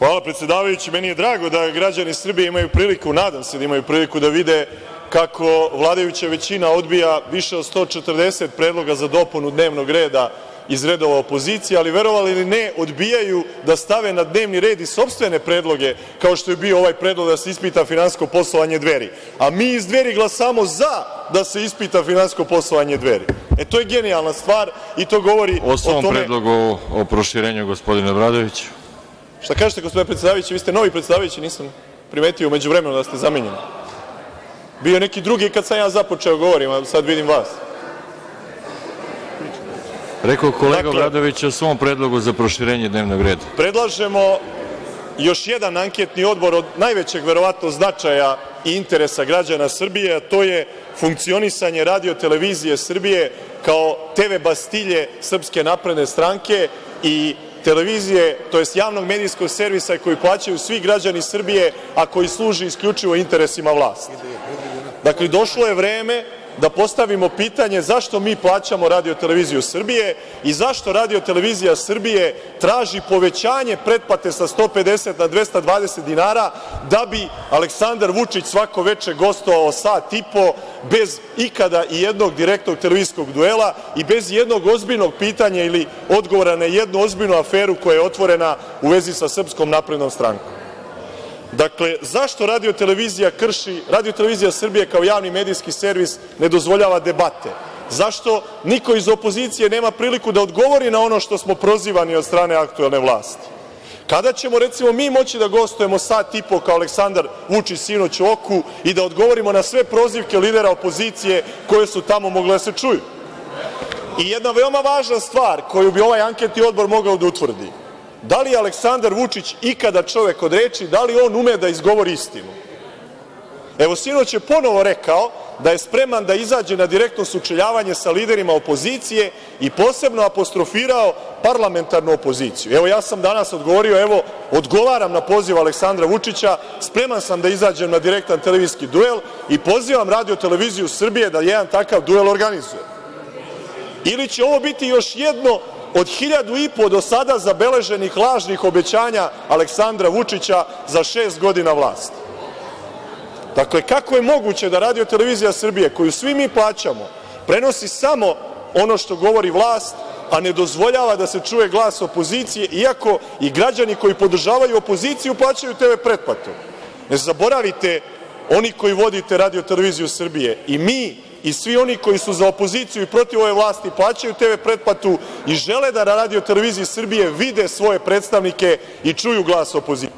Hvala predsedavajući. Meni je drago da građani Srbije imaju priliku, nadam se da imaju priliku da vide kako vladajuća većina odbija više od 140 predloga za dopunu dnevnog reda iz redova opozicije, ali verovali ili ne, odbijaju da stave na dnevni red i sopstvene predloge, kao što je bio ovaj predlog da se ispita finansijsko poslovanje Dveri. A mi iz Dveri glasamo za da se ispita finansijsko poslovanje Dveri. E, to je genijalna stvar i to govori O o svom tome predlogu o proširenju, gospodine Obradoviću. Šta kažete, gospodine predsedavajući? Vi ste novi predsedavajući, nisam primetio umeđu vremenu da ste zamenjeni. Bio je neki drugi kad sam ja započeo govorim, a sad vidim vas. Rekao kolega Dakle- Obradović o svom predlogu za proširenje dnevnog reda. Predlažemo još jedan anketni odbor od najvećeg verovatno značaja i interesa građana Srbije, a to je funkcionisanje radio televizije Srbije kao TV bastilje Srpske napredne stranke i televizije, to jest javnog medijskog servisa koji plaćaju svi građani Srbije, a koji služi isključivo interesima vlasti. Dakle, došlo je vreme da postavimo pitanje zašto mi plaćamo Radio televiziju Srbije i zašto Radio televizija Srbije traži povećanje pretplate sa 150 na 220 dinara da bi Aleksandar Vučić svako veče gostovao sat i po bez ikada i jednog direktnog televizijskog duela i bez jednog ozbiljnog pitanja ili odgovora na jednu ozbiljnu aferu koja je otvorena u vezi sa Srpskom naprednom strankom. Dakle, zašto radio televizija krši, radio televizija Srbije kao javni medijski servis ne dozvoljava debate? Zašto niko iz opozicije nema priliku da odgovori na ono što smo prozivani od strane aktuelne vlasti? Kada ćemo, recimo, mi moći da gostujemo sat i po kao Aleksandar Vučić sinoć u oku i da odgovorimo na sve prozivke lidera opozicije koje su tamo mogle da se jedna veoma važna stvar koju bi ovaj anketni odbor mogao da utvrdi. Da li je Aleksandar Vučić ikada čovek od reči, da li on ume da izgovori istinu? Evo, sinoć je ponovo rekao da je spreman da izađe na direktno sučeljavanje sa liderima opozicije i posebno apostrofirao parlamentarnu opoziciju. Evo, ja sam danas odgovorio, evo, odgovaram na poziv Aleksandra Vučića, spreman sam da izađem na direktan televizijski duel i pozivam Radio televiziju Srbije da jedan takav duel organizuje. Ili će ovo biti još jedno od hiljadu i po do sada zabeleženih lažnih obećanja Aleksandra Vučića za šest godina vlasti? Dakle, kako je moguće da Radio televizija Srbije, koju svi mi plaćamo, prenosi samo ono što govori vlast, a ne dozvoljava da se čuje glas opozicije, iako i građani koji podržavaju opoziciju plaćaju TV pretplatu? Ne zaboravite, oni koji vodite Radio televiziju Srbije i mi i svi oni koji su za opoziciju i protiv ove vlasti plaćaju TV pretplatu i žele da na Radio televiziji Srbije vide svoje predstavnike i čuju glas opozicije.